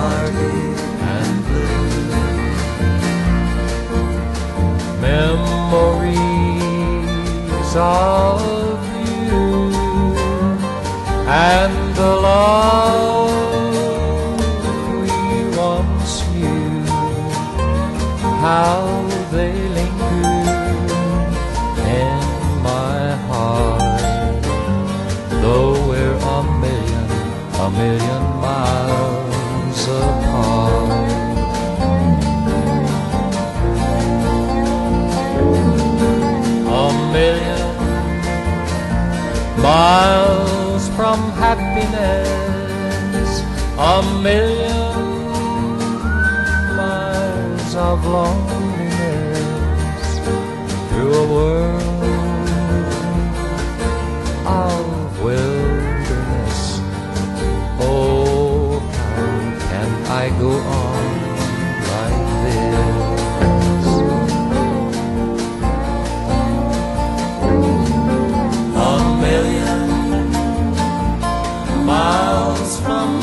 hearty and blue. Memories of you and the love we once knew, how they linger in my heart, though we're a million, a million miles a million miles of loneliness through a world of wilderness. Oh, how can I go on? from